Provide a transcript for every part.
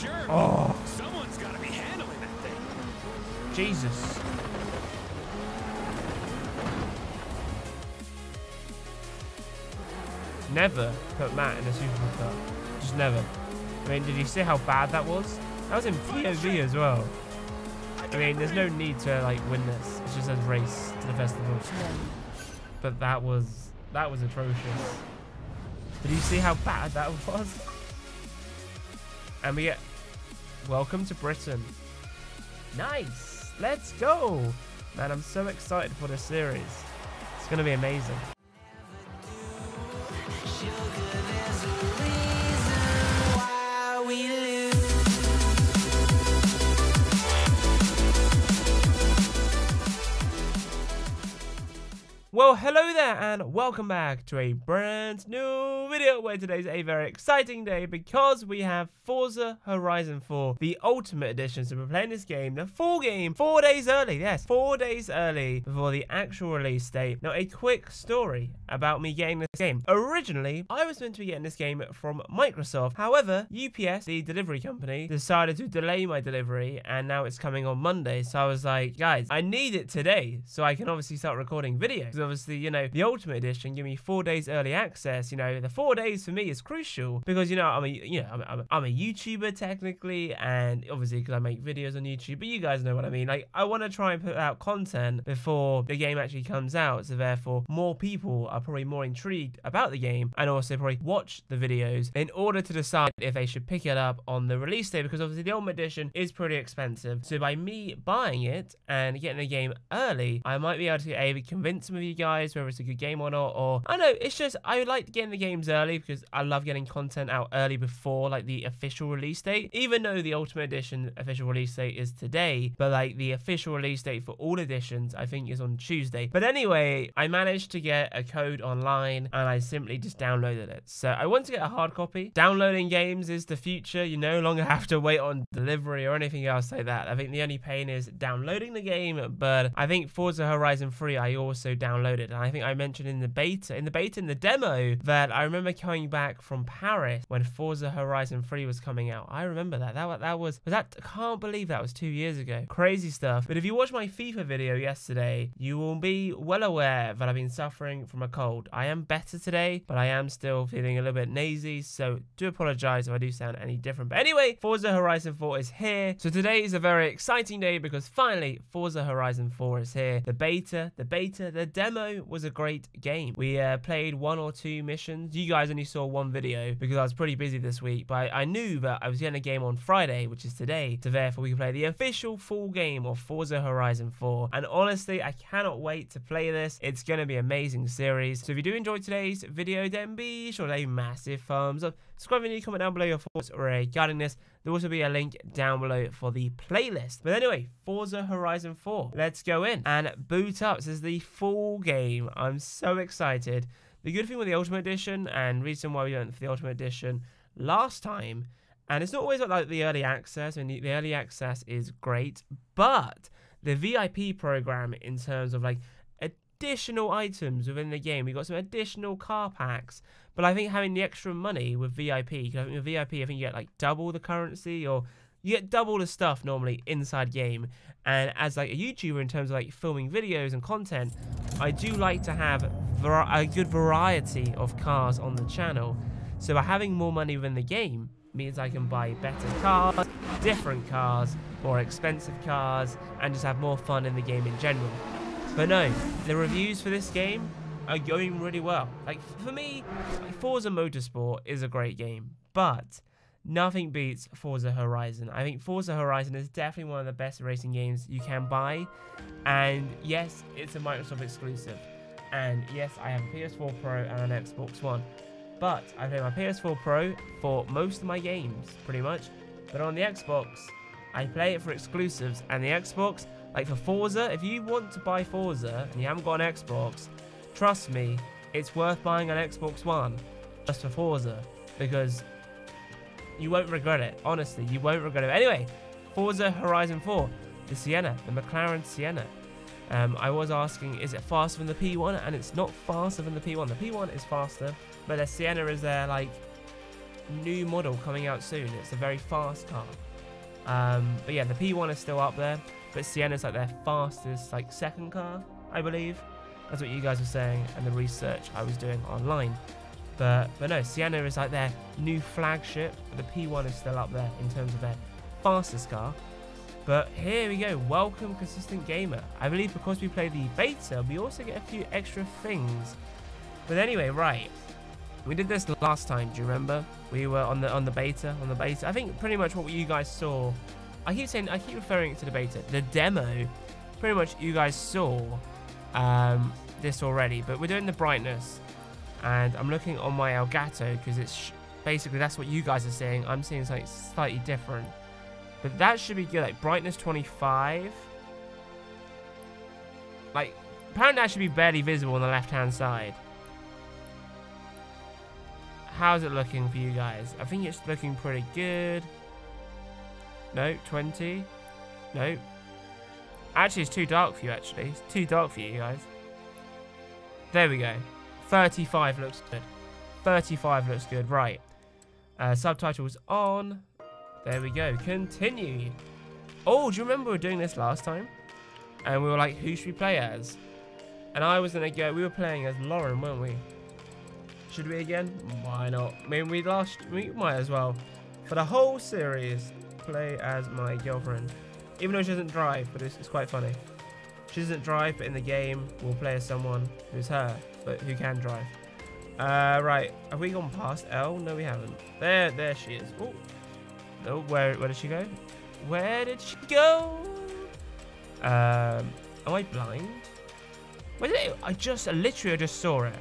sure. Oh. Someone's got to be handling that thing. Jesus. Never put Matt in a supercar. Just never. I mean, did you see how bad that was? That was in POV as well. I mean, there's no need to like win this. It just says race to the festival. But that was that was atrocious. Did you see how bad that was? And we get welcome to Britain. Nice. Let's go. Man, I'm so excited for this series. It's gonna be amazing. Well, hello there and welcome back to a brand new video where today's a very exciting day because we have Forza Horizon 4, the Ultimate Edition. So we're playing this game, the full game, four days early, yes, four days early before the actual release date. Now, a quick story about me getting this game. Originally, I was meant to be getting this game from Microsoft. However, UPS, the delivery company, decided to delay my delivery and now it's coming on Monday. So I was like, guys, I need it today so I can obviously start recording videos obviously, you know, the Ultimate Edition give me four days early access. You know, the four days for me is crucial because, you know, I'm a, you know, I'm, I'm, I'm a YouTuber technically, and obviously because I make videos on YouTube, but you guys know what I mean. Like, I want to try and put out content before the game actually comes out, so therefore more people are probably more intrigued about the game and also probably watch the videos in order to decide if they should pick it up on the release day because obviously the Ultimate Edition is pretty expensive. So by me buying it and getting the game early, I might be able to able convince some of you guys whether it's a good game or not. Or I know it's just I would like getting the games early because I love getting content out early before like the official release date. Even though the Ultimate Edition official release date is today, but like the official release date for all editions I think is on Tuesday. But anyway, I managed to get a code online and I simply just downloaded it. So I want to get a hard copy. Downloading games is the future. You no longer have to wait on delivery or anything else like that. I think the only pain is downloading the game, but I think Forza Horizon 3 I also downloaded downloaded. And I think I mentioned in the beta, in the beta, in the demo, that I remember coming back from Paris when Forza Horizon 3 was coming out. I remember that. That, that was, was that, I can't believe that was two years ago. Crazy stuff. But if you watch my FIFA video yesterday, you will be well aware that I've been suffering from a cold. I am better today, but I am still feeling a little bit nazy. So do apologize if I do sound any different. But anyway, Forza Horizon 4 is here. So today is a very exciting day because finally Forza Horizon 4 is here. The beta, the beta, the demo demo was a great game. We uh, played one or two missions. You guys only saw one video because I was pretty busy this week, but I knew that I was getting a game on Friday, which is today, so therefore we can play the official full game of Forza Horizon 4. And honestly, I cannot wait to play this. It's going to be an amazing series. So if you do enjoy today's video, then be sure to a massive thumbs up. Subscribe and comment down below your thoughts regarding this. There will also be a link down below for the playlist. But anyway, Forza Horizon 4. Let's go in and boot up. This is the full game. I'm so excited. The good thing with the Ultimate Edition, and reason why we went for the Ultimate Edition last time, and it's not always like the early access, I mean, the early access is great, but the VIP program in terms of like additional items within the game, we got some additional car packs, but I think having the extra money with VIP, because I think with VIP, I think you get like double the currency or you get double the stuff normally inside game. And as like a YouTuber in terms of like filming videos and content, I do like to have a good variety of cars on the channel. So by having more money within the game means I can buy better cars, different cars, more expensive cars, and just have more fun in the game in general. But no, the reviews for this game are going really well. Like, for me, Forza Motorsport is a great game, but nothing beats Forza Horizon. I think Forza Horizon is definitely one of the best racing games you can buy. And yes, it's a Microsoft exclusive. And yes, I have a PS4 Pro and an Xbox One. But I play my PS4 Pro for most of my games, pretty much. But on the Xbox, I play it for exclusives. And the Xbox, like for Forza, if you want to buy Forza and you haven't got an Xbox, trust me, it's worth buying an Xbox One just for Forza because you won't regret it. Honestly, you won't regret it. Anyway, Forza Horizon 4, the Sienna, the McLaren Sienna. Um, I was asking, is it faster than the P1? And it's not faster than the P1. The P1 is faster, but the Sienna is there like new model coming out soon. It's a very fast car. Um, but yeah, the P1 is still up there, but Sienna's like their fastest, like second car, I believe. That's what you guys were saying, and the research I was doing online. But but no, Sienna is like their new flagship. But the P1 is still up there in terms of their fastest car. But here we go. Welcome, consistent gamer. I believe because we play the beta, we also get a few extra things. But anyway, right. We did this last time. Do you remember? We were on the on the beta on the beta. I think pretty much what you guys saw. I keep saying I keep referring it to the beta. The demo. Pretty much you guys saw um, this already. But we're doing the brightness, and I'm looking on my Elgato because it's basically that's what you guys are seeing. I'm seeing something slightly different. But that should be good. Like brightness 25. Like apparently that should be barely visible on the left hand side. How's it looking for you guys? I think it's looking pretty good. No, 20. No. Actually, it's too dark for you, actually. It's too dark for you guys. There we go. 35 looks good. 35 looks good. Right. Uh, subtitles on. There we go. Continue. Oh, do you remember we were doing this last time? And we were like, who should we play as? And I was going to go, we were playing as Lauren, weren't we? Should we again? Why not? I mean, we last, we might as well. For the whole series, play as my girlfriend. Even though she doesn't drive, but it's, it's quite funny. She doesn't drive, but in the game, we'll play as someone who's her, but who can drive. Uh, right. Have we gone past L? No, we haven't. There, there she is. Oh, no, where, where did she go? Where did she go? Um, am I blind? Where did it? I just, literally, I just saw it.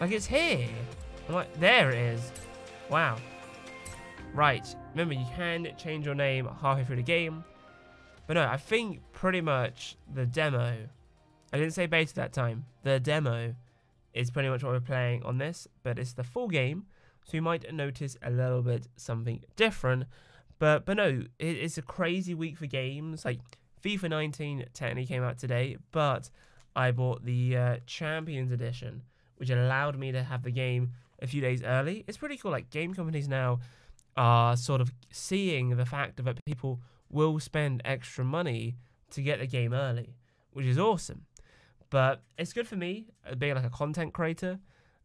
Like it's here. I'm like, there it is. Wow. Right. Remember, you can change your name halfway through the game. But no, I think pretty much the demo. I didn't say beta that time. The demo is pretty much what we're playing on this, but it's the full game. So you might notice a little bit something different. But but no, it, it's a crazy week for games. Like FIFA 19 technically came out today, but I bought the uh, Champions Edition, which allowed me to have the game a few days early. It's pretty cool. Like game companies now are sort of seeing the fact that people will spend extra money to get the game early, which is awesome. But it's good for me uh, being like a content creator.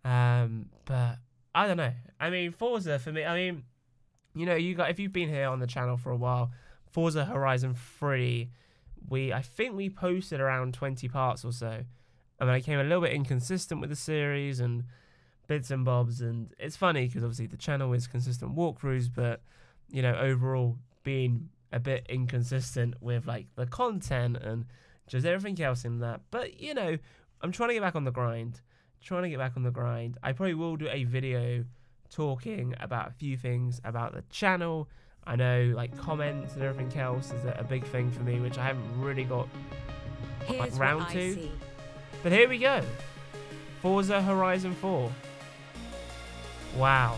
Um, but I don't know. I mean, Forza for me. I mean, you know, you got if you've been here on the channel for a while, Forza Horizon 3, we I think we posted around 20 parts or so. I mean, I came a little bit inconsistent with the series and bits and bobs, and it's funny because obviously the channel is consistent walkthroughs, but you know, overall being a bit inconsistent with like the content and just everything else in that. But you know, I'm trying to get back on the grind. Trying to get back on the grind. I probably will do a video talking about a few things about the channel. I know like comments and everything else is a, a big thing for me, which I haven't really got like round to. See. But here we go. Forza Horizon 4. Wow.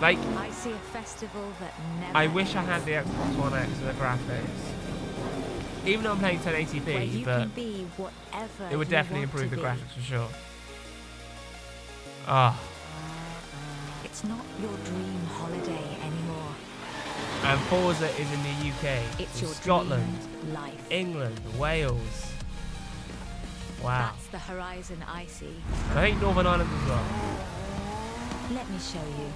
Like, I see a festival that never I wish I had the Xbox One X for the graphics. Even though I'm playing 1080p, you but can be whatever it would definitely improve the be. graphics for sure. Ah, It's not your dream holiday anymore. and Forza is in the UK, It's your Scotland, life. England, Wales. Wow. That's the horizon I see. I think Northern Ireland as well. Let me show you.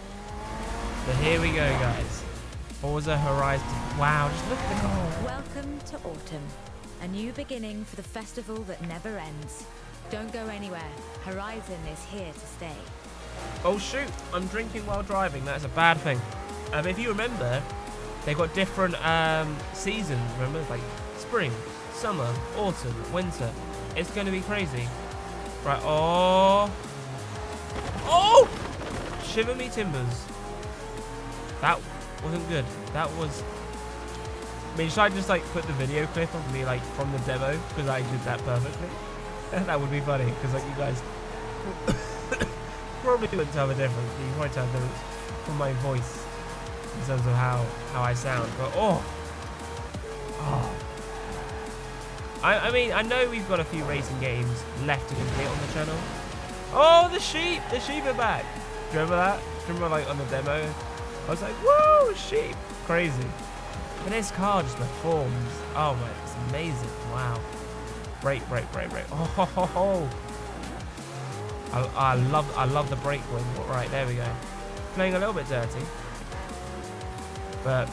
So here we go, guys. Forza Horizon. Wow, just look at the car. Welcome to autumn. A new beginning for the festival that never ends. Don't go anywhere. Horizon is here to stay. Oh shoot, I'm drinking while driving. That's a bad thing. Um, if you remember, they've got different um, seasons. Remember, like spring, summer, autumn, winter. It's going to be crazy. Right. Oh. Oh! Shiver me timbers. That wasn't good. That was. I mean, should I just like put the video clip of me like from the demo because I did that perfectly? that would be funny because like you guys probably wouldn't tell the difference. You probably tell the difference from my voice in terms of how how I sound. But oh, oh. I I mean I know we've got a few racing games left to complete on the channel. Oh, the sheep! The sheep are back. Do you remember that? Do you remember like on the demo? I was like, whoa, sheep. Crazy. But this car just performs. Oh my, it's amazing. Wow. Brake, brake, brake, brake. Oh, ho, ho, ho. I, I love, I love the brake wing. Right, there we go. Playing a little bit dirty. But,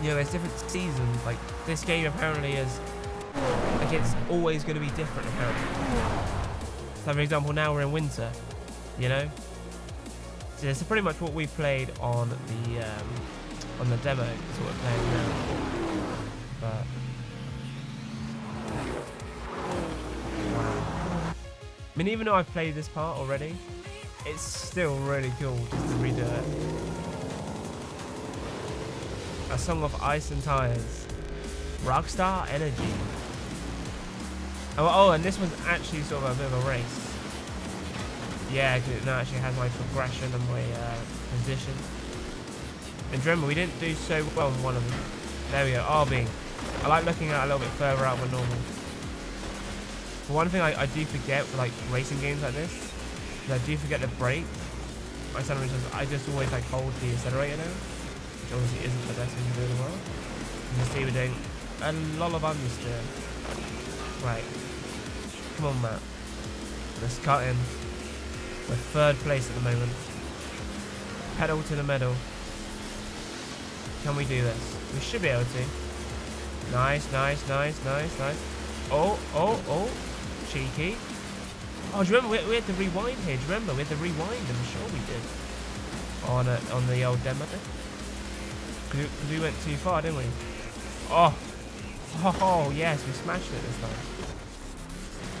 you know, there's different seasons. Like, this game apparently is, like, it's always going to be different apparently. So, for example, now we're in winter, you know? So, this is pretty much what we played on the, um, on the demo. Is what we're playing now. But. I mean, even though I've played this part already, it's still really cool just to redo it. A song of ice and tires. Rockstar Energy. Oh, oh, and this one's actually sort of a bit of a race. Yeah, because it now actually has my progression and my uh, position. And remember, we didn't do so well in one of them. There we go, RB. I like looking at a little bit further out than normal. One thing I, I do forget with like racing games like this, is I do forget the brake. My son just, I just always like hold the accelerator now, which obviously isn't the best thing to do in the world. You can see we're doing a lot of understeer. Right. Come on, Matt. Let's cut in. We're third place at the moment. Pedal to the metal. Can we do this? We should be able to. Nice, nice, nice, nice, nice. Oh, oh, oh. Cheeky. Oh, do you remember we, we had to rewind here? Do you remember we had to rewind? I'm sure we did. On a, on the old demo. Because we, we went too far, didn't we? Oh. Oh, yes, we smashed it this time.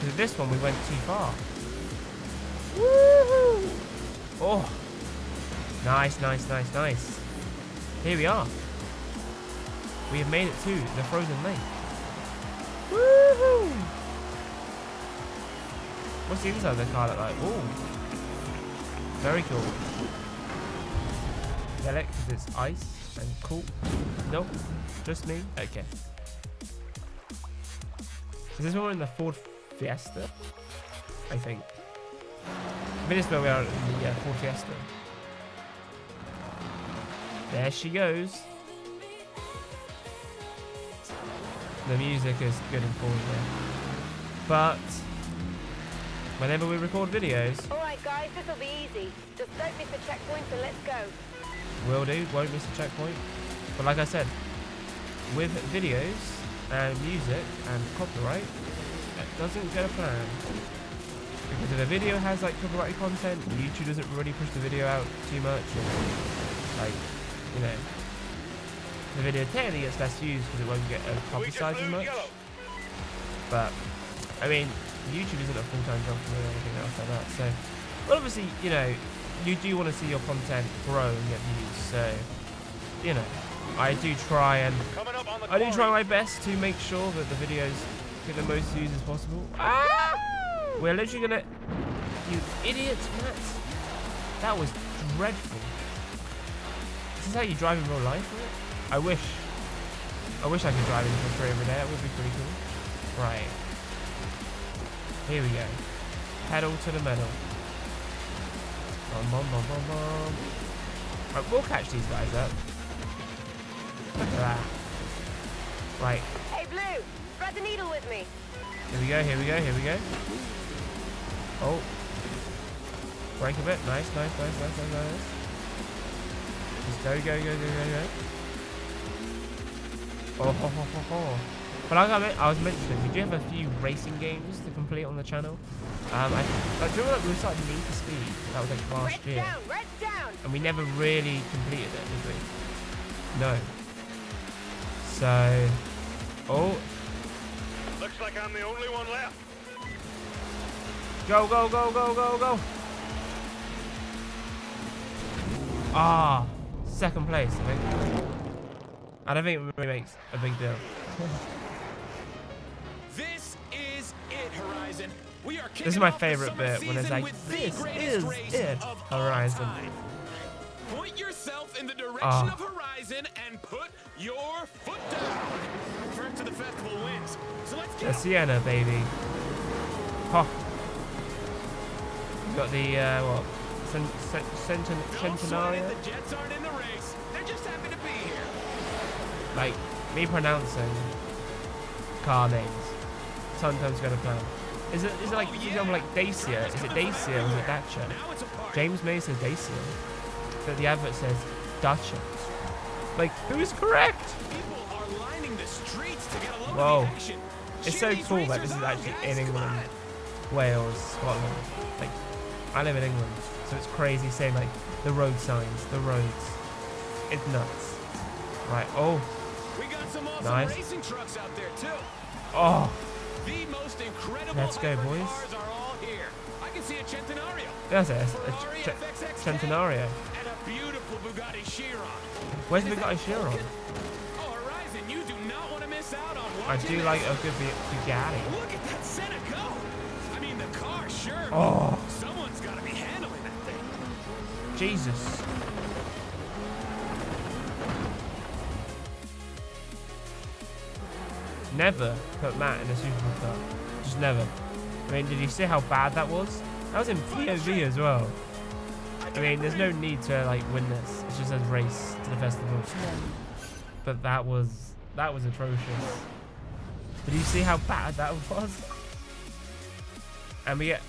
Because this one we went too far. Woohoo! Oh. Nice, nice, nice, nice. Here we are. We have made it to the frozen lake. Woohoo! What's the inside of the car look like? Ooh. Very cool. Get? Because it's ice and cool. Nope. Just me? Okay. Is this one in the Ford Fiesta? I think. I think this is where we are in the uh, Ford Fiesta. There she goes. The music is good and Ford here. But whenever we record videos, Alright guys, this'll be easy. Just don't miss the checkpoint and let's go. will do, won't miss a checkpoint. But like I said, with videos and music and copyright, doesn't get a plan. Because if a video has like copyrighted content, YouTube doesn't really push the video out too much. And, like, you know, the video technically gets less views because it won't get uh, publicized as much. But, I mean, YouTube isn't a full-time job for me or anything else like that. So, but obviously, you know, you do want to see your content grow and get views. So, you know, I do try and Coming up on the I do try my best to make sure that the videos get the most views as possible. Ah! We're literally gonna, you idiots, Matt. That was dreadful. This is how you drive in real life, right? I wish. I wish I could drive in for free every day. That would be pretty cool. Right. Here we go. Pedal to the metal. Bum, bum, bum, bum, bum. Right, we'll catch these guys up. Look at that. Right. Hey Blue, thread the needle with me. Here we go, here we go, here we go. Oh. Break a bit. Nice, nice, nice, nice, nice, nice. Just go, go, go, go, go, go. Oh, ho, ho, ho, ho. But like I, meant, I was mentioning, we do have a few racing games to complete on the channel. Um, I, like, do remember we started Need for Speed? That was like last Red year. down, red down. And we never really completed it, did we? No. So... Oh, Looks like I'm the only one left. Go, go, go, go, go, go. Ah, second place, I think. I don't think it really makes a big deal. This is it, Horizon. We are This is my favorite bit when it's like, this is it, Horizon. Point yourself in the direction Ah. of Horizon and put your foot down. To the festival wins. So let's The get Sienna, baby. We got the, uh, what, Cen- Cen- Centen- Don't sweat it, Centenario. The Jets aren't in the race. They're just happy to be here. Like me pronouncing car names. Sometimes gonna plan. Is it is it like Oh, for example like Dacia? Is it Dacia or is it. Dacia? Now it's a party. James May says Dacia, but the advert says Dacia. Like who's correct? Whoa. of the action. It's so cool that this is actually in England. Wales, Scotland. Like I live in England, so it's crazy saying like the road signs, the roads. It's nuts. Right. Oh. We got some awesome Nice. racing trucks out there too. Oh. The most incredible Let's go, boys. are all here. I can see a Centenario, That's it. A Ch- Centenario. and a beautiful Bugatti Chiron. Where's the Is that Bugatti Chiron? I do like a good Bu- Bugatti. Look at that Senna go. I mean, the car, sure. Oh. Someone's got to be handling that thing. Jesus. Never put Matt in a supercar. Just never. I mean, did you see how bad that was? That was in POV as well. I mean, there's no need to like win this. It just says race to the festival. But that was that was atrocious. Did you see how bad that was? And we get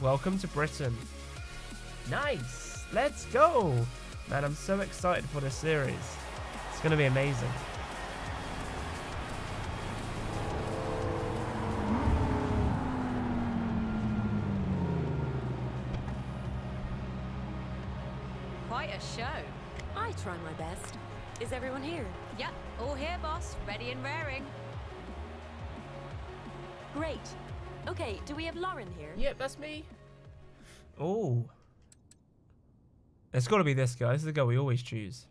welcome to Britain. Nice. Let's go. Man, I'm so excited for this series. It's going to be amazing. Quite a show. I try my best. Is everyone here? Yep, all here, boss. Ready and raring. Great. Okay, do we have Lauren here? Yep, that's me. Oh. It's got to be this guy. This is the guy we always choose.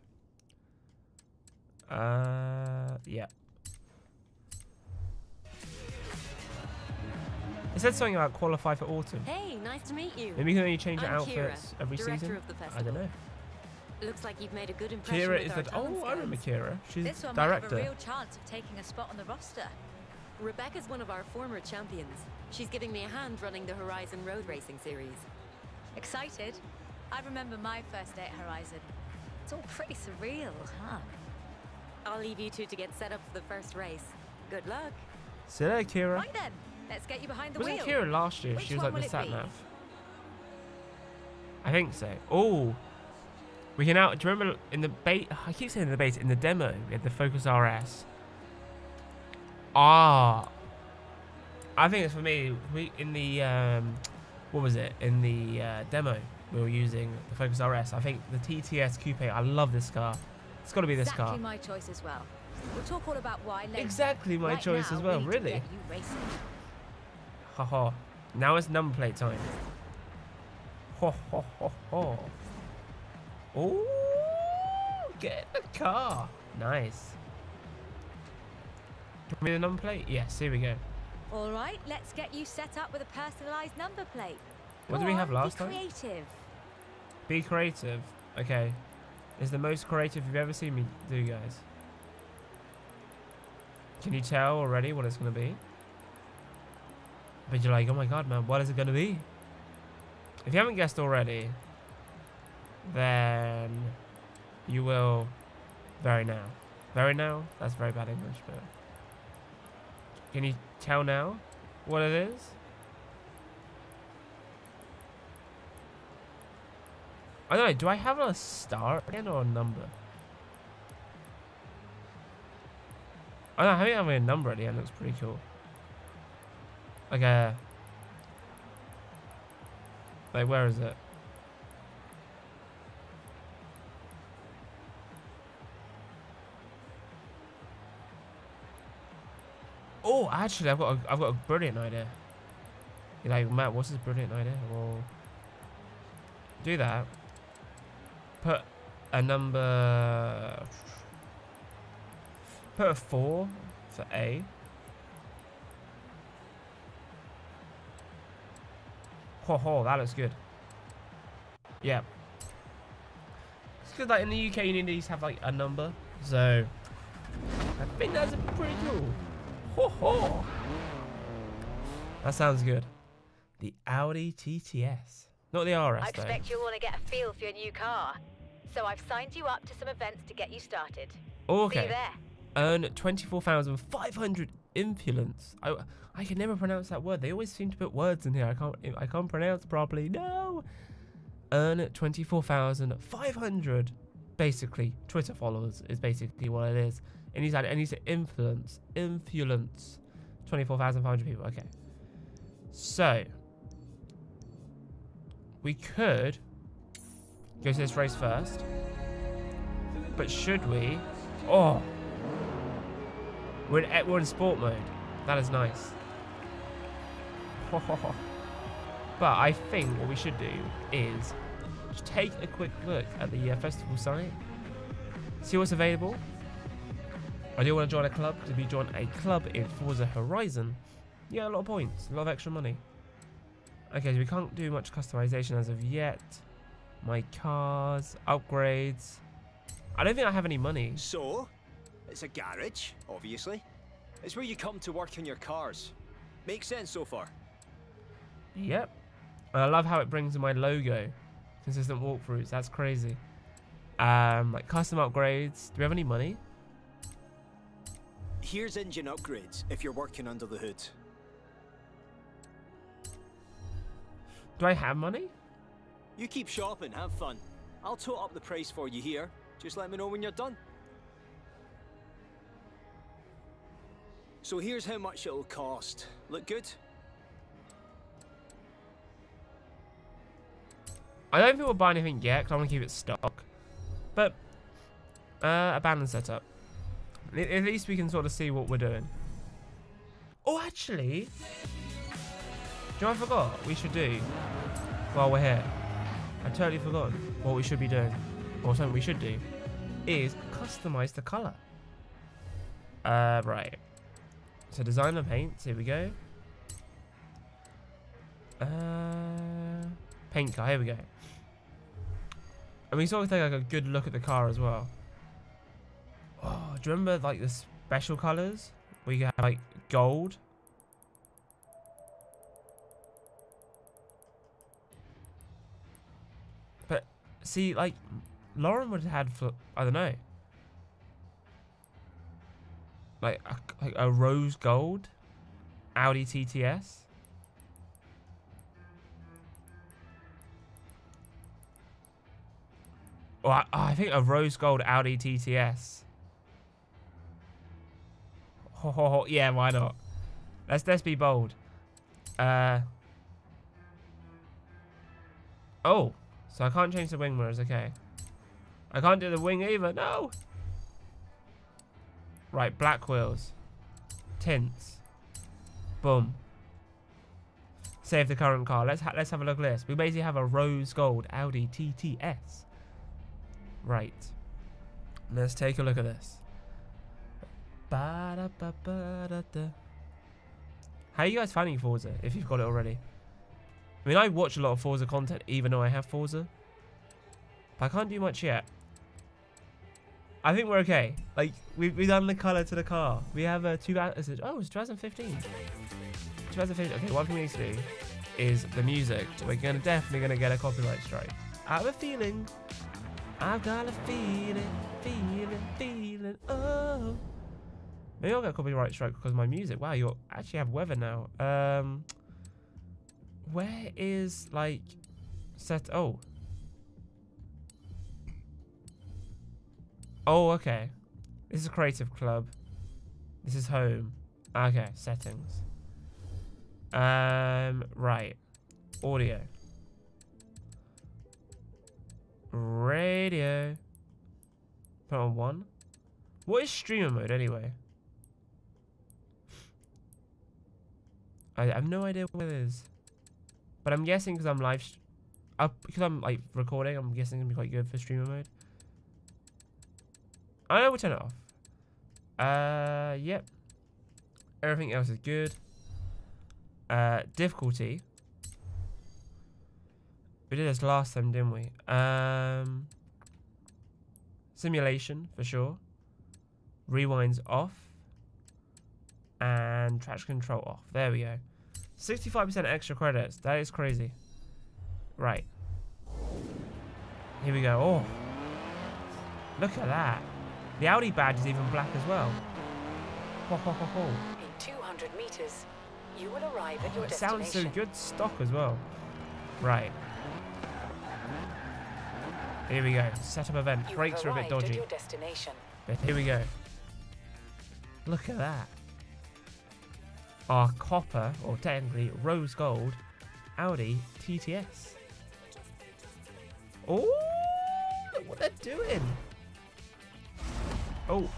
Uh, yeah. It said something about qualify for autumn. Hey, nice to meet you. Maybe we can only change our I'm outfits Kira, every director season. of the I don't festival. know. Looks like you've made a good impression Kira with is our the. talent Oh, I remember scans. Kira. She's This one might have a real chance of taking a spot on the roster. Rebecca's one of our former champions. She's giving me a hand running the Horizon Road Racing Series. Excited? I remember my first day at Horizon. It's all pretty surreal, huh? I'll leave you two to get set up for the first race. Good luck. See you later, Kira. Right then, let's get you behind the Wasn't wheel. Kira last year? Which she was one like the will it sat nav. I think so. Oh, we can now. Do you remember in the bait? I keep saying in the beta. In the demo, we had the Focus RS. Ah, I think it's for me. We in the um, what was it? In the uh, demo, we were using the Focus RS. I think the TTS Coupe. I love this car. It's got to be this exactly car. my choice as well. We'll talk all about why later. Exactly my Right choice now, as well. to Really. get you racing. Haha. Now it's number plate time. Ho ho ho ho. Oh, get the car. Nice. Give me the number plate. Yes, here we go. All right, let's get you set up with a personalised number plate. What did we have last be time? creative. Be creative. Okay. Is the most creative you've ever seen me do, guys. Can you tell already what it's going to be? But you're like, oh my god, man, what is it going to be? If you haven't guessed already, then you will very now. Very now? That's very bad English, but. Can you tell now what it is? I don't know. Do I have a star again or a number? I don't know. Having having a number at the end looks pretty cool. Like a. Like where is it? Oh, actually, I've got a, I've got a brilliant idea. You're like, Matt, what's this brilliant idea? Well, do that. Put a number. Put a four for A. Ho ho, that looks good. Yeah. It's because like in the UK you need to have like a number. So I think that's pretty cool. Ho ho. That sounds good. The Audi TTS. Not the RS I though. expect you'll want to get a feel for your new car. So I've signed you up to some events to get you started. Oh, See you there. Earn 24,500 influence. I, I can never pronounce that word. They always seem to put words in here. I can't I can't pronounce properly. No. Earn 24,500 basically Twitter followers is basically what it is. And he's had and he's influence influence 24,500 people. Okay. So we could go to this race first. But should we? Oh. We're in, we're in sport mode. That is nice. but I think what we should do is take a quick look at the uh, festival site. See what's available. I do want to join a club because if you join a club in Forza Horizon, you get a lot of points, a lot of extra money. Okay, so we can't do much customization as of yet. My cars, upgrades. I don't think I have any money. So, it's a garage, obviously. It's where you come to work on your cars. Makes sense so far. Yep. And I love how it brings in my logo. Consistent walkthroughs. That's crazy. Um, like custom upgrades. Do we have any money? Here's engine upgrades if you're working under the hood. Do I have money? You keep shopping, have fun. I'll tot up the price for you here. Just let me know when you're done. So here's how much it'll cost. Look good? I don't think we'll buy anything yet because I want to keep it stock. But, uh, abandoned setup. At least we can sort of see what we're doing. Oh, actually, do you know I forgot? We should do while we're here. I totally forgot what we should be doing, or something we should do, is customize the color. Uh, right. So design and paint. Here we go. Uh, paint car. Here we go. And we sort of take like a good look at the car as well. Oh, do you remember like the special colors? Where you have like gold. But see, like Lauren would have had I don't know, like a, like a rose gold Audi TTS. Or I, I think a rose gold Audi TTS. Ho, ho, ho. Yeah, why not? Let's let's be bold. Uh. Oh, so I can't change the wing mirrors. Okay. I can't do the wing either. No. Right, black wheels. Tints. Boom. Save the current car. Let's ha let's have a look at this. We basically have a rose gold Audi TTS. Right. Let's take a look at this. Ba-da-ba-ba-da-da. How are you guys finding Forza if you've got it already? I mean, I watch a lot of Forza content even though I have Forza. But I can't do much yet. I think we're okay. Like, we've, we've done the color to the car. We have a two... Oh, it's 2015. 2015. Okay, thing we need to do is the music. We're gonna definitely going to get a copyright strike. I have a feeling. I've got a feeling, feeling, feeling, oh. Maybe I'll get a copyright strike because my music. Wow, you actually have weather now. Um, where is like set? Oh, oh, okay. This is Creative Club. This is home. Okay, settings. Um, right. Audio. Radio. Put on one. What is streamer mode anyway? I have no idea what it is. But I'm guessing because I'm live, because I'm like recording, I'm guessing gonna be quite good for streamer mode. I know we'll turn it off. Uh, yep. Everything else is good. Uh, difficulty. We did this last time, didn't we? Um, simulation for sure. Rewinds off. And traction control off. There we go. 65% extra credits. That is crazy. Right. Here we go. Oh. Look at that. The Audi badge is even black as well. Ho, ho, ho, ho. In 200 meters, you will arrive at Oh, your it sounds so good stock as well. Right. Here we go. Set up event. Brakes are a bit dodgy. Destination. But here we go. Look at that. Our copper, or technically rose gold, Audi TTS. Oh, look what they're doing. Oh,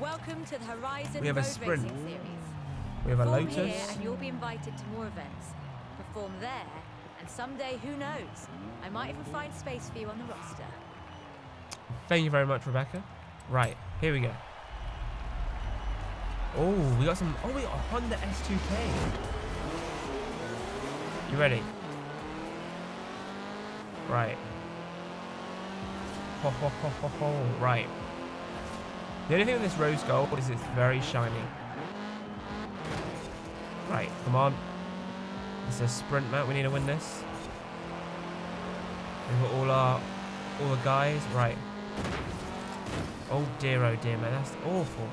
Welcome to the Horizon We have a sprint. Racing Series. we have a Perform here Lotus. and you'll be invited to more events. Perform there, and someday, who knows? I might even find space for you on the roster. Thank you very much, Rebecca. Right, here we go. Oh, we got some. Oh, we got a Honda S2K. You ready? Right. Ho, ho, ho, ho, ho. Right. The only thing with this rose gold is it's very shiny. Right, come on. It's a sprint map. We need to win this. We've got all our all the guys. Right. Oh dear, oh dear, man, that's awful.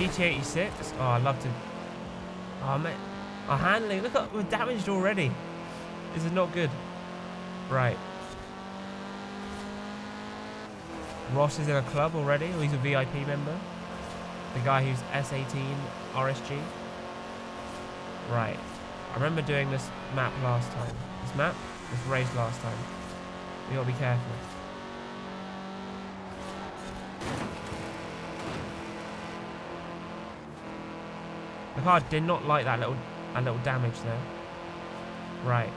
GT86. Oh, I'd love to. Oh, man. Our oh, handling. Look at we're damaged already. This is not good. Right. Ross is in a club already. Or he's a VIP member. The guy who's S18 RSG. Right. I remember doing this map last time. This map? This race last time. We gotta be careful. The car did not like that little that little damage there. Right.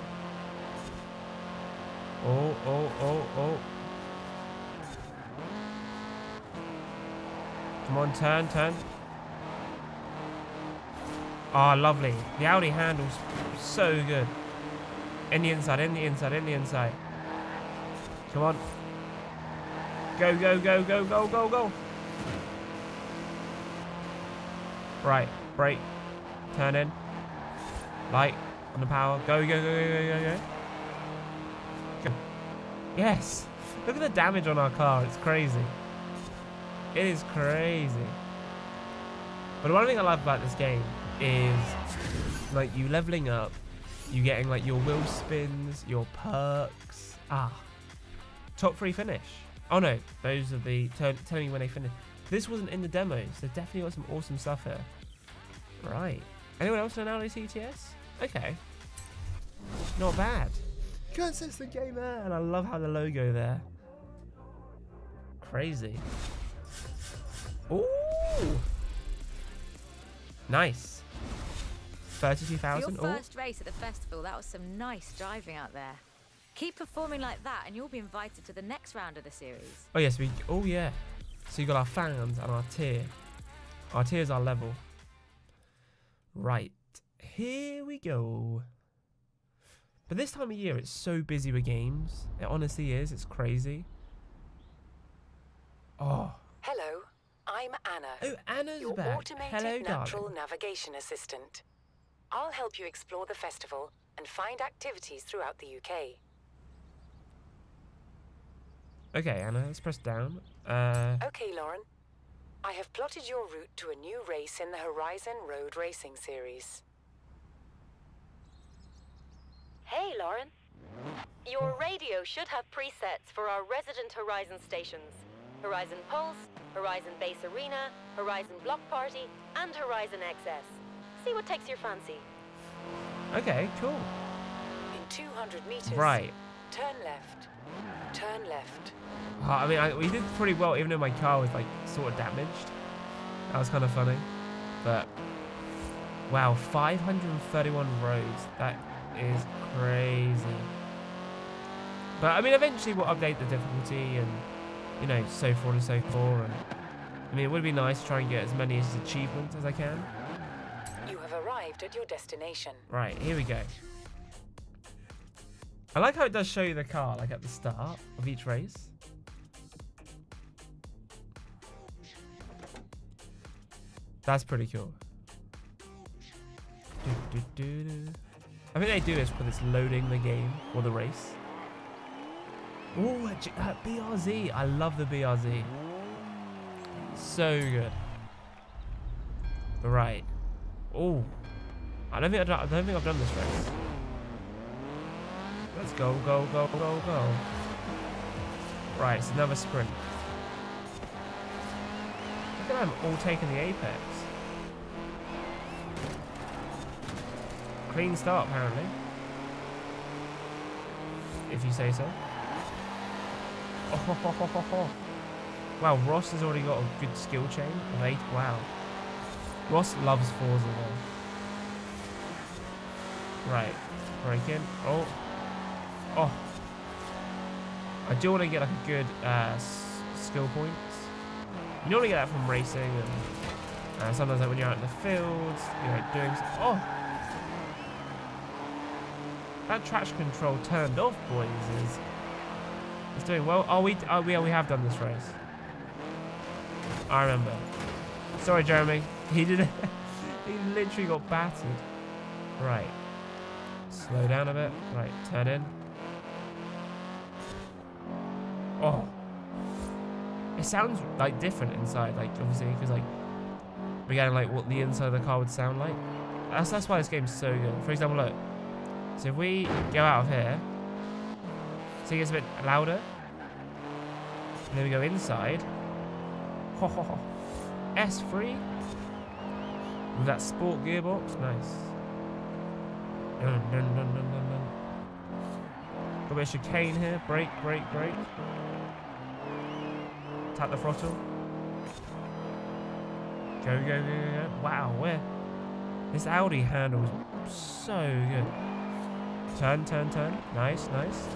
Oh, oh, oh, oh. Come on, turn, turn. Ah, lovely. The Audi handles so good. In the inside, in the inside, in the inside. Come on. Go, go, go, go, go, go, go. Right, brake. Turn in. Light on the power. Go, go, go, go, go, go, go. Yes. Look at the damage on our car. It's crazy. It is crazy. But one thing I love about this game is like you leveling up, you getting like your wheel spins, your perks. Ah, top three finish. Oh no, those are the t- telling you when they finish. This wasn't in the demos. They definitely got some awesome stuff here. Right. Anyone else know Audi TTS? Okay. Not bad. Consistent gamer, and I love how the logo there. Crazy. Ooh. Nice. For your 32,000. Oh, first race at the festival, that was some nice driving out there. Keep performing like that, and you'll be invited to the next round of the series. oh yes, we. Oh yeah. So you got our fans and our tier. Our tier is our level. Right. Here we go. But this time of year, it's so busy with games. It honestly is. It's crazy. Oh. Hello, I'm Anna, Oh, Anna's your back. automated Hello, natural darling. navigation assistant. I'll help you explore the festival and find activities throughout the UK. Okay, Anna, let's press down. Uh, Okay, Lauren. I have plotted your route to a new race in the Horizon Road Racing Series. Hey, Lauren. Your radio should have presets for our resident Horizon stations. Horizon Pulse, Horizon Bass Arena, Horizon Block Party, and Horizon XS. See what takes your fancy. okay, cool. In 200 meters, Right. turn left. Turn left. Uh, I mean, I, we did pretty well, even though my car was like sort of damaged. That was kind of funny. But wow, 531 roads. That is crazy. But I mean, eventually we'll update the difficulty and you know so forth and so forth. And I mean, it would be nice to try and get as many as achievements as I can. You have arrived at your destination. Right, here we go. I like how it does show you the car like at the start of each race. That's pretty cool. I think they do this because it's loading the game or the race. Oh, that BRZ. I love the BRZ. So good. Right. Oh. I don't think done, I don't think I've done this race. Let's go, go, go, go, go. Right, it's another sprint. Look at them all taking the apex. Clean start, apparently. If you say so. Oh, ho, ho, ho. Wow, Ross has already got a good skill chain of 8. Wow. Ross loves Forza though. Right. Break in. Oh. Oh. I do want to get like a good uh, skill points. You normally get that from racing and uh, sometimes like when you're out in the fields, you know, doing... Oh! That traction control turned off, boys, is... It's doing well. Oh, we, oh, we, we have done this race. I remember. Sorry, Jeremy. He did He literally got battered. Right. Slow down a bit. Right, turn in. Oh. It sounds like different inside, like obviously, because like we're getting like what the inside of the car would sound like. That's that's why this game's so good. For example, look. So if we go out of here, so it gets a bit louder, and then we go inside. Ho ho ho. S3 with that sport gearbox, nice. Dun, dun, dun, dun, dun, dun. Got a bit of chicane here. Brake, brake, brake. Tap the throttle. Go, go, go, go. Wow, where? This Audi handles so good. Turn, turn, turn. Nice, nice.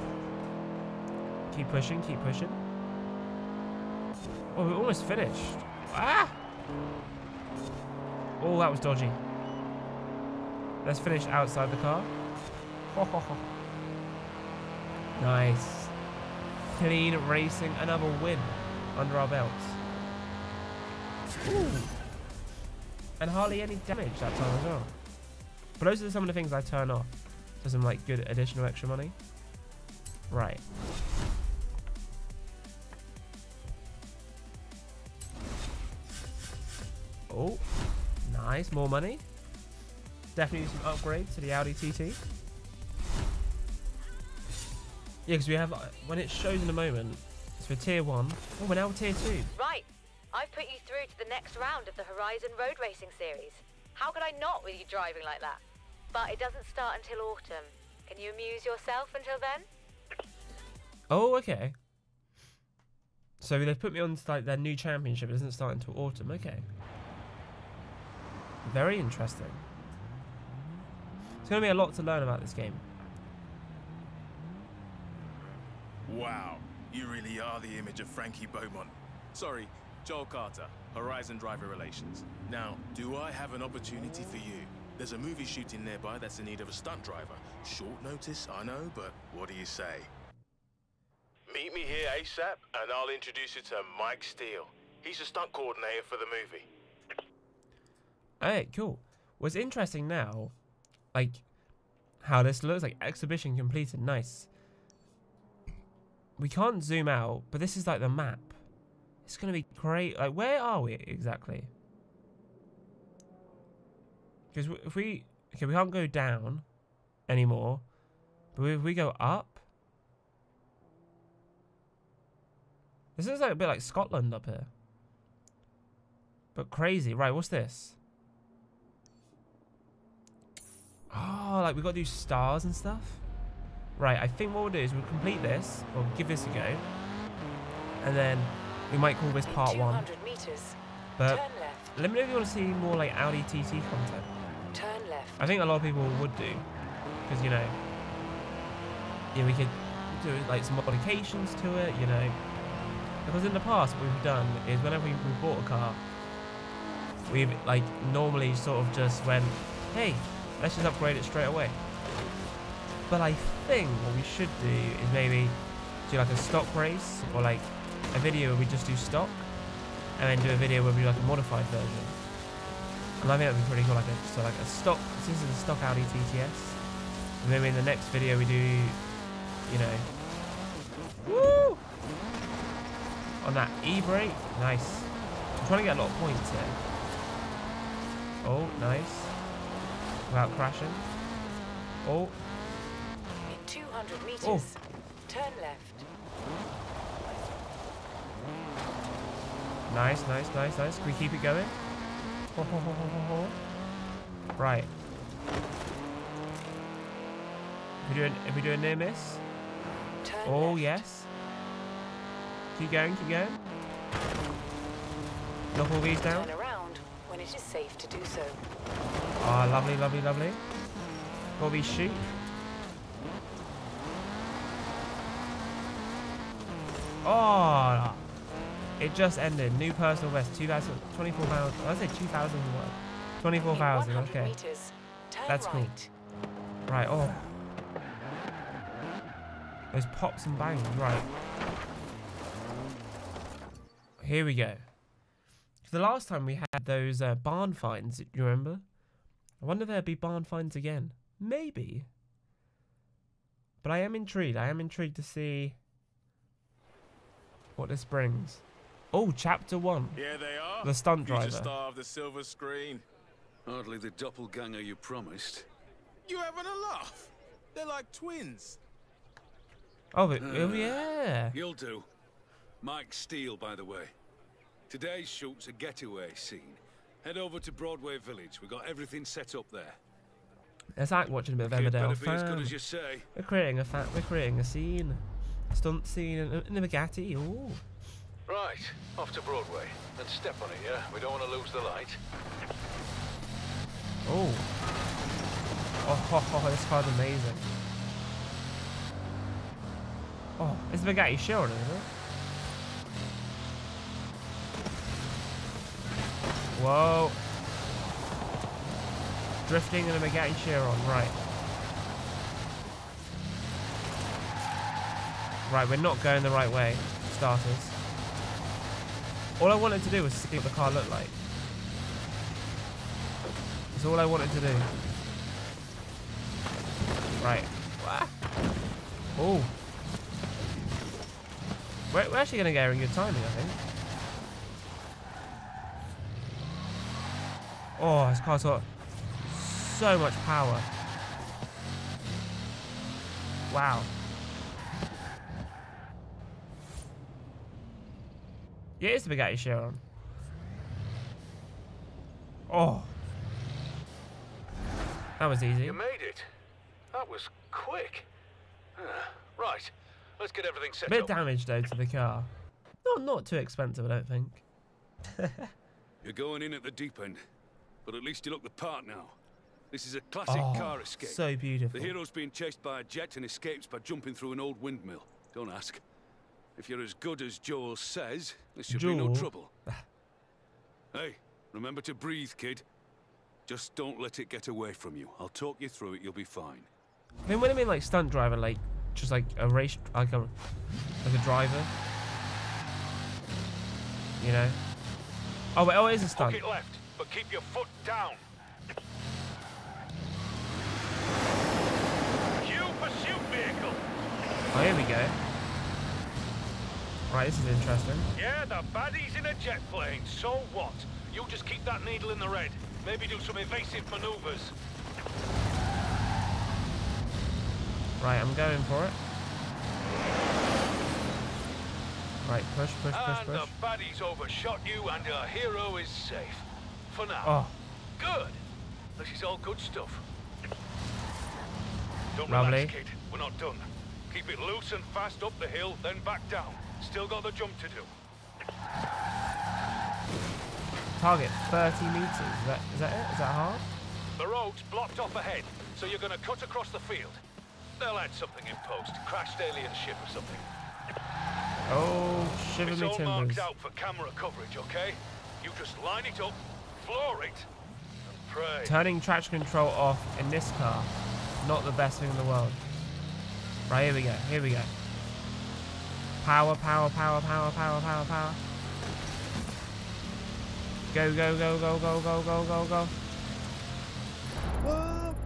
Keep pushing, keep pushing. Oh, we're almost finished. Ah! Oh, that was dodgy. Let's finish outside the car. nice. Clean racing. Another win under our belts. Ooh. And hardly any damage that time as well. But those are some of the things I turn off. For some like good additional extra money. Right. Oh, nice. More money. Definitely some upgrades to the Audi TT. Yeah, because we have, uh, when it shows in a moment, it's for tier 1. Oh, we're now tier 2. Right. I've put you through to the next round of the Horizon Road Racing Series. How could I not with you driving like that? But it doesn't start until autumn. Can you amuse yourself until then? Oh, okay. So they've put me on like their new championship. It doesn't start until autumn. Okay. Very interesting. It's going to be a lot to learn about this game. Wow, you really are the image of Frankie Beaumont. Sorry, Joel Carter, Horizon Driver Relations. Now, do I have an opportunity for you? There's a movie shooting nearby that's in need of a stunt driver. Short notice, I know, but what do you say? Meet me here ASAP, and I'll introduce you to Mike Steele. He's a stunt coordinator for the movie. Alright, cool. What's interesting now, like, how this looks like exhibition completed. Nice. We can't zoom out, but this is like the map. It's going to be great. Like, where are we exactly? Because if we... Okay, we can't go down anymore. But if we go up... This is like a bit like Scotland up here. But crazy. Right, what's this? Oh, like we got to do stars and stuff? Right, I think what we'll do is we'll complete this. We'll give this a go. And then we might call this part one. Meters. But let me know if you want to see more like Audi TT content. Turn left. I think a lot of people would do. Because, you know, yeah, we could do like some modifications to it, you know. Because in the past, what we've done is whenever we, we bought a car, we've like normally sort of just went, hey, let's just upgrade it straight away. But I think what we should do is maybe do like a stock race or like a video where we just do stock and then do a video where we do like a modified version. And I think that'd be pretty cool, like a so like a stock. This is a stock Audi TTS, And Maybe in the next video we do, you know, woo, on that e-brake. Nice. I'm trying to get a lot of points here. Oh, nice. Without crashing. Oh, In 200 meters, Oh. turn left. nice, nice, nice, nice. Can we keep it going? Ho, ho, ho. Right. If we do, if we do a near miss. Turn Oh, left. yes. Keep going, keep going. Knock all these down. Turn around when it is safe to do so. Ah, lovely, lovely, lovely. Got these sheep. Oh, it just ended. New personal best, 2,000, 24,000. I say 2,000 what? 24,000, okay. meters, That's cool. right. Right, oh. Those pops and bangs, right. Here we go. The last time we had those uh, barn finds, do you remember? I wonder if there'd be barn finds again. Maybe. But I am intrigued. I am intrigued to see what this brings. Oh, chapter one. Here they are. The stunt Future driver. star of the silver screen. Hardly the doppelganger you promised. You having a laugh? They're like twins. Oh, but, oh uh, yeah. You'll do. Mike Steele, by the way. Today's shoot's a getaway scene. Head over to Broadway Village. We've got everything set up there. It's like watching a bit of Kid Emmerdale be as good Fan. as you say. We're creating a fa- we're creating a scene, stunt scene in, in a Bugatti. Ooh. Right, off to Broadway. And step on it, yeah? We don't want to lose the light. Oh. Oh, oh, ho, ho, this car's amazing. Oh, it's the Bugatti Chiron, isn't it? Whoa. Drifting in a Bugatti Chiron, right. Right, we're not going the right way, starters. All I wanted to do was see what the car looked like. That's all I wanted to do. Right. Oh. We're, we're actually going to get in good timing, I think. Oh, this car's got so much power. Wow. Yeah, it's the Bugatti Chiron. Oh. That was easy. You made it. That was quick. Ah, right, let's get everything set Bit up. damage though to the car. Not not too expensive, I don't think. You're going in at the deep end, but at least you look the part now. This is a classic Oh, car escape. so beautiful. The hero's being chased by a jet and escapes by jumping through an old windmill. Don't ask. If you're as good as Joel says, there should be no trouble. hey, remember to breathe, kid. Just don't let it get away from you. I'll talk you through it, you'll be fine. I mean, when I mean like stunt driver, like just like a race, like a like a driver. You know. Oh wait, oh, it is a stunt. Hook left, but keep your foot down. Cue pursuit vehicle. Oh, here we go. This is interesting. Yeah, the baddie's in a jet plane. So what? You just keep that needle in the red. Maybe do some evasive maneuvers. Right, I'm going for it. Right, push, push, push, and the baddie's overshot you, and your hero is safe. For now. Oh, Good. This is all good stuff. Don't Lovely. relax, kid. We're not done. Keep it loose and fast up the hill, then back down. Still got the jump to do. target 30 meters. Is that is that it? Is that hard? The road's blocked off ahead, so you're gonna cut across the field. They'll add something in post. Crashed alien ship or something. Oh, shiver it's me all marked out for camera coverage, okay? You just line it up, floor it, and pray. Turning traction control off in this car, not the best thing in the world. Right, here we go, here we go. Power, power, power, power, power, power, power. Go, go, go, go, go, go, go, go, go.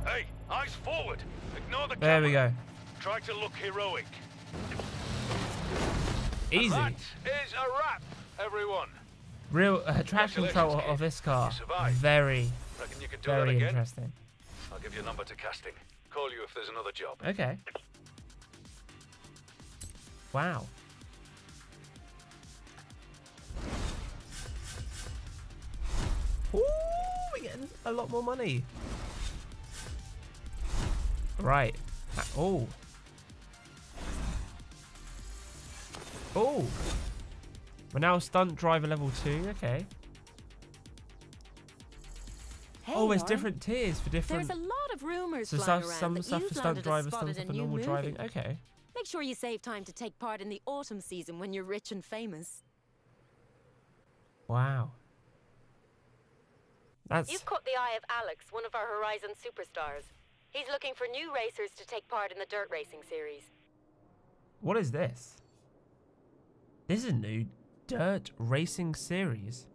Hey, eyes forward. Ignore the There we go. Try to look heroic. Easy. That is a wrap, everyone. Real uh, traction control Congratulations, of this car. Very, you can do that very again? interesting. I'll give you a number to casting. Call you if there's another job. Okay. Wow. Ooh, we're getting a lot more money. Right. Oh. Oh. We're now stunt driver level two. Okay. Hey, oh, there's Lauren. different tiers for different. There's a lot of rumors so flying stuff, around some that stuff you've for stunt landed a drivers, spot some in stuff a for normal movie. driving. Okay. Make sure you save time to take part in the autumn season when you're rich and famous. Wow. That's You've caught the eye of Alex, one of our Horizon superstars. He's looking for new racers to take part in the dirt racing series. What is this? This is a new dirt racing series.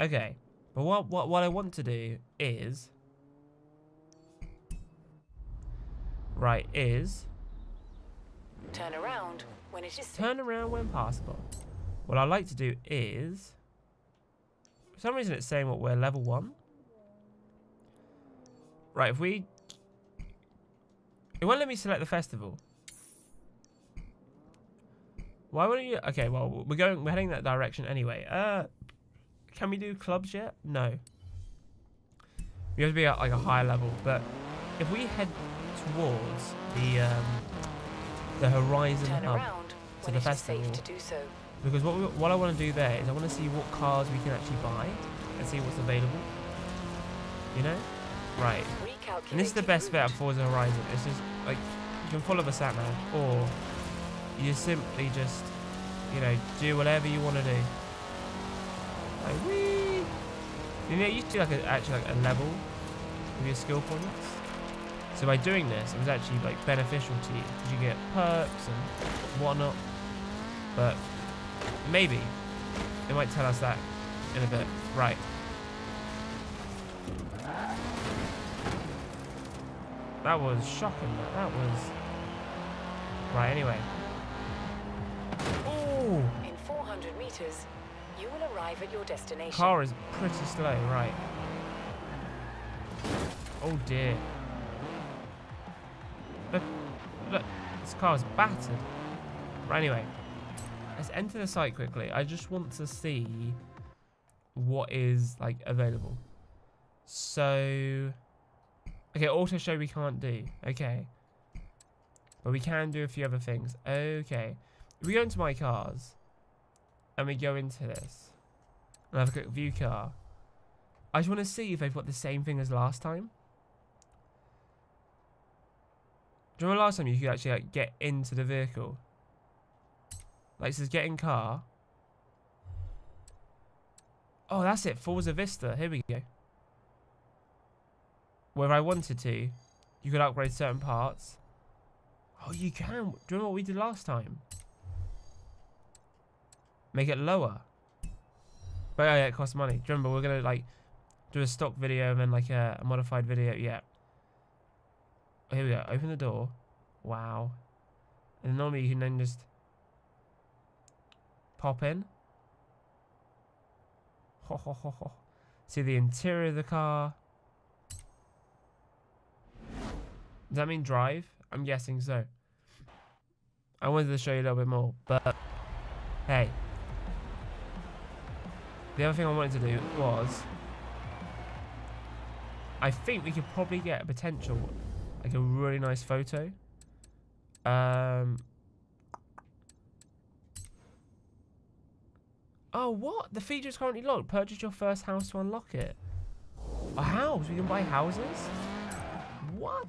Okay, but what what what I want to do is right is Turn around when it is turn around when possible. What I like to do is for some reason it's saying what we're level one. Right, if we it won't let me select the festival. Why wouldn't you? Okay, well we're going, we're heading that direction anyway. Uh, can we do clubs yet? No. We have to be at like a higher level, but if we head towards the um, the Horizon Turn Hub, around to the festival. safe to do so. Because what we, what I want to do there is I want to see what cars we can actually buy and see what's available. You know, right? And this is the best route. of Forza Horizon. It's just like you can follow the sat nav, or you simply just you know do whatever you want to do. Like wee. You know, you used to do like a, actually like a level with your skill points. So by doing this, it was actually like beneficial to you because you get perks and whatnot. But maybe they might tell us that in a bit. Right. That was shocking. That, was. Right, anyway. Oh! In 400 meters, you will arrive at your destination. Car is pretty slow, right. Oh dear. Look, look, this car is battered. Right, anyway. Let's enter the site quickly. I just want to see what is, like, available. So... Okay, auto show we can't do. Okay. But we can do a few other things. Okay. If we go into my cars, and we go into this, and have a quick view car, I just want to see if they've got the same thing as last time. Do you remember last time you could actually like, get into the vehicle? Like it says get in car. Oh, that's it. Forza Vista. Here we go. Where I wanted to, you could upgrade certain parts. Oh, you can. Do you remember what we did last time? Make it lower. But oh yeah, it costs money. Do you remember we're gonna like do a stock video and then like a, a modified video? Yeah. Oh, here we go. Open the door. Wow. And normally you can then just pop in. Ho, ho, ho, ho. See the interior of the car. Does that mean drive? I'm guessing so. I wanted to show you a little bit more, but hey. The other thing I wanted to do was I think we could probably get a potential like a really nice photo. Um Oh what? The feature is currently locked. Purchase your first house to unlock it. A house? We can buy houses? What?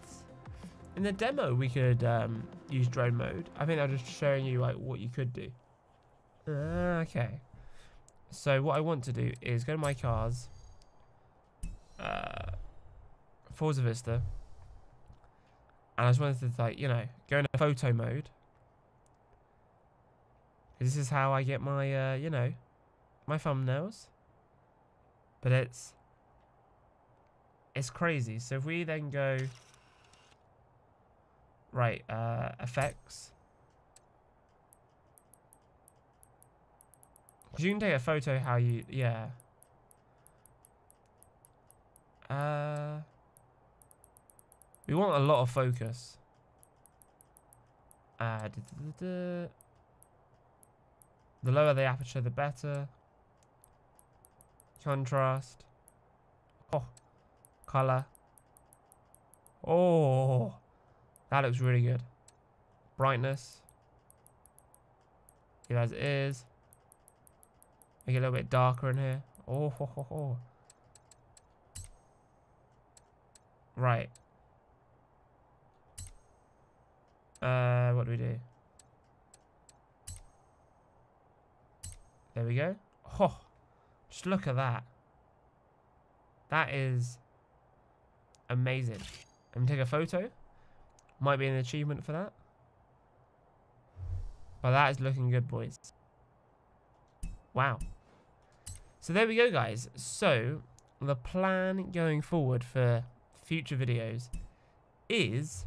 In the demo we could um, use drone mode. I think they're just showing you like what you could do. Uh, okay. So what I want to do is go to my cars. Uh, Forza Vista. And I just wanted to like, you know, go into photo mode. This is how I get my, uh, you know, my thumbnails. But it's, it's crazy. So if we then go, Right, uh, effects. you can take a photo how you, yeah. Uh, we want a lot of focus. Uh, da, da, da, the lower the aperture, the better. Contrast. Oh, color. Oh, that looks really good. Brightness. Leave as it is. Make it a little bit darker in here. Oh, ho, ho, ho. Right. Uh, what do we do? There we go. Oh, just look at that. That is amazing. Let me take a photo. Might be an achievement for that. But that is looking good, boys. Wow. So there we go, guys. So, the plan going forward for future videos is...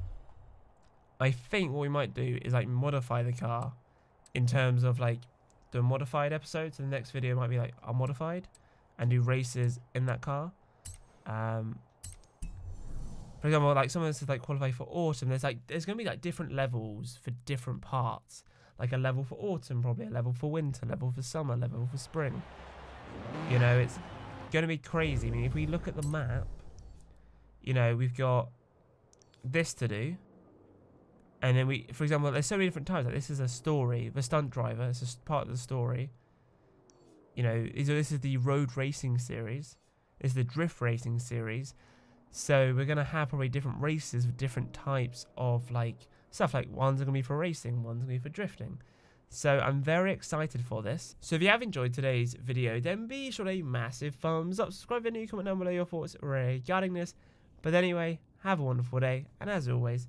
I think what we might do is, like, modify the car in terms of, like, do a modified episode. So the next video might be, like, unmodified and do races in that car. Um, for example, like someone this like qualify for autumn. There's like there's gonna be like different levels for different parts. Like a level for autumn, probably a level for winter, level for summer, level for spring. You know, it's gonna be crazy. I mean, if we look at the map, you know, we've got this to do. And then we, for example, there's so many different types. Like this is a story, the stunt driver. It's just part of the story. You know, this is the road racing series. This is the drift racing series. So we're going to have probably different races with different types of like stuff. Like one's are going to be for racing, one's going to be for drifting. So I'm very excited for this. So if you have enjoyed today's video, then be sure to massive thumbs up, subscribe new, comment down below your thoughts regarding this. But anyway, have a wonderful day, and as always,